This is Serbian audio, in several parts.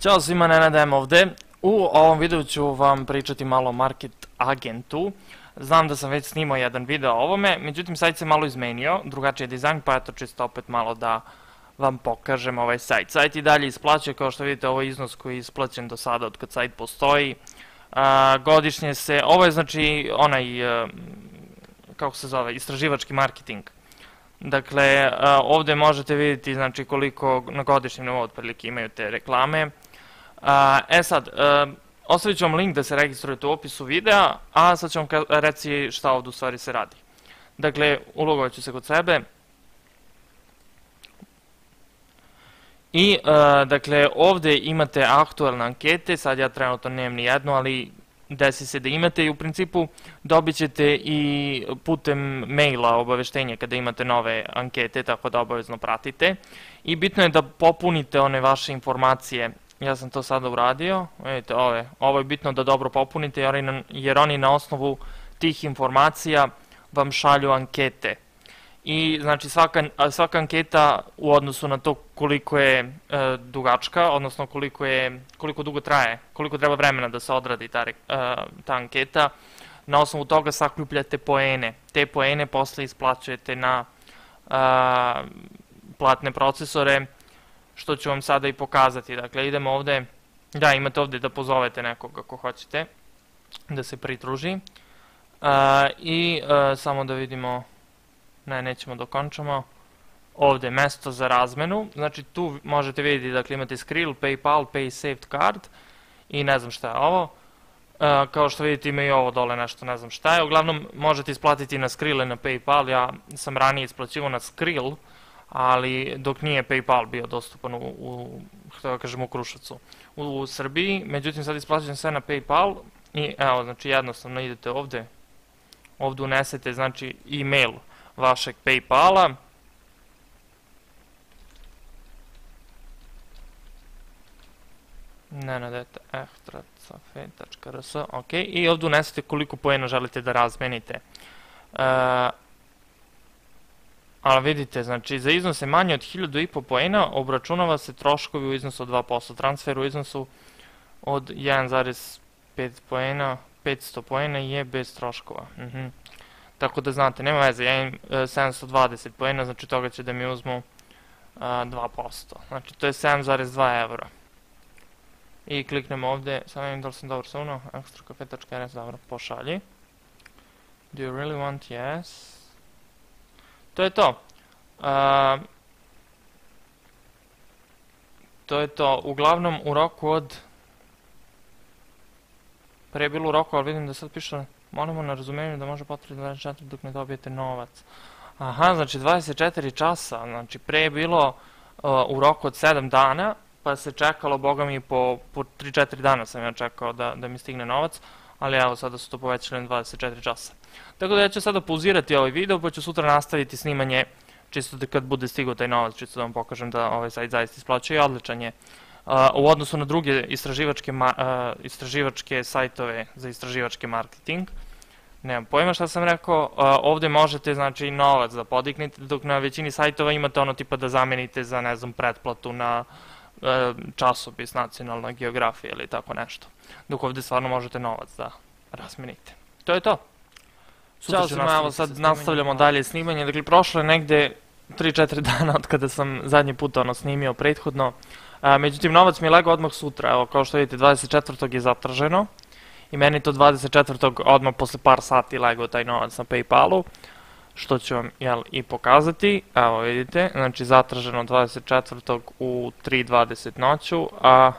Ćao svima, Nenad ovde. U ovom videu ću vam pričati malo o Market Agentu. Znam da sam već snimao jedan video o ovome, međutim sajt se malo izmenio, drugačiji je dizajn, pa eto čisto opet malo da vam pokažem ovaj sajt. Sajt i dalje isplaćuje, kao što vidite, ovo je iznos koji je isplaćen do sada od kad sajt postoji. godišnje se, ovo je znači onaj, e, kako se zove, istraživački marketing. Dakle, ovde možete vidjeti znači, koliko na godišnjem nivou otprilike imaju te reklame. E sad, ostavit ću vam link da se registrujete u opisu videa, a sad ću vam reci šta ovde u stvari se radi. Dakle, ulogovat ću se kod sebe. I, dakle, ovde imate aktualne ankete, sad ja trenutno nemam ni jednu, ali desi se da imate i u principu dobit ćete i putem maila obaveštenje kada imate nove ankete, tako da obavezno pratite. I bitno je da popunite one vaše informacije Ja sam to sada uradio, vidite ove, ovo je bitno da dobro popunite jer, jer oni na osnovu tih informacija vam šalju ankete. I znači svaka, svaka anketa u odnosu na to koliko je e, dugačka, odnosno koliko, je, koliko dugo traje, koliko treba vremena da se odradi ta, e, ta anketa, na osnovu toga sakljupljate poene. Te poene posle isplaćujete na e, platne procesore, što ću vam sada i pokazati. Dakle, idemo ovde, da, imate ovde da pozovete nekog ako hoćete da se pritruži. Uh, I uh, samo da vidimo, ne, nećemo da okončamo, ovde mesto za razmenu, znači tu možete vidjeti, dakle imate Skrill, Paypal, PaySaved Card i ne znam šta je ovo. Uh, kao što vidite ima i ovo dole nešto, ne znam šta je. Uglavnom možete isplatiti na Skrill i na Paypal, ja sam ranije isplaćivo na Skrill, ali dok nije PayPal bio dostupan u, u što da kažem, u Krušacu u, u Srbiji, međutim sad isplaćam sve na PayPal i evo, znači jednostavno idete ovde, ovde unesete znači e-mail vašeg PayPala, nenadete ehtracafe.rs, ok, i ovde unesete koliko poena želite da razmenite. Uh, Ali vidite, znači za iznose manje od 1000 i po poena obračunava se troškovi u iznosu od 2%, transfer u iznosu od 1,5 poena, 500 poena je bez troškova. Uh. Tako da znate, nema veze, ja imam 720 e, poena, znači toga će da mi uzmu a, 2%. Znači to je 7,2 evra. I kliknemo ovde, samo vidim da li sam dobro suno, extracafe.rs, dobro, pošalji. Do you really want yes? To je to. A, to je to. Uglavnom u roku od... Pre je bilo u roku, ali vidim da sad piše molimo na razumijenju da može potrebiti 24 dok ne dobijete novac. Aha, znači 24 časa, znači pre je bilo uh, u roku od 7 dana, pa se čekalo, boga mi, po, po 3-4 dana sam ja čekao da, da mi stigne novac, ali evo sada su to povećali na 24 časa. Tako da ja ću sada pauzirati ovaj video, pa ću sutra nastaviti snimanje čisto da kad bude stigao taj novac, čisto da vam pokažem da ovaj sajt zaista isplaćuje i odličan je. Uh, u odnosu na druge istraživačke, uh, istraživačke sajtove za istraživački marketing, nemam pojma šta sam rekao, ovde možete znači novac da podignete, dok na većini sajtova imate ono tipa da zamenite za ne znam pretplatu na časopis nacionalna geografija ili tako nešto. Dok ovde stvarno možete novac da razmenite. To je to. Sutra Ćao svima, evo sad nastavljamo dalje snimanje. Dakle, prošlo je negde 3-4 dana od kada sam zadnji put ono snimio prethodno. A, međutim, novac mi je legao odmah sutra. Evo, kao što vidite, 24. je zatrženo. I meni to 24. odmah posle par sati legao taj novac na Paypalu. Što ću vam, jel, i pokazati. Evo, vidite, znači zatrženo 24. u 3.20 noću, a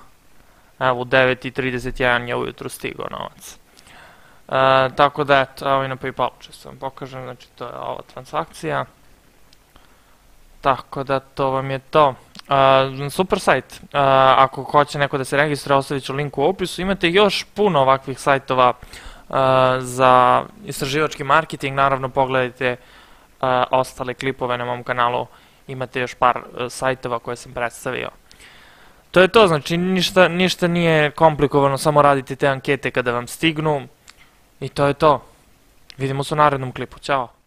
evo u 9.31 je ujutru stigao novac. E, tako da, eto, evo i na Paypal čisto vam pokažem, znači to je ova transakcija. Tako da, to vam je to. Uh, super sajt. Uh, ako hoće neko da se registruje, ostavit ću link u opisu. Imate još puno ovakvih sajtova uh, za istraživački marketing. Naravno, pogledajte ostale klipove na mom kanalu. Imate još par uh, sajtova koje sam predstavio. To je to, znači ništa, ništa nije komplikovano, samo radite te ankete kada vam stignu. I to je to. Vidimo se u narednom klipu. Ćao.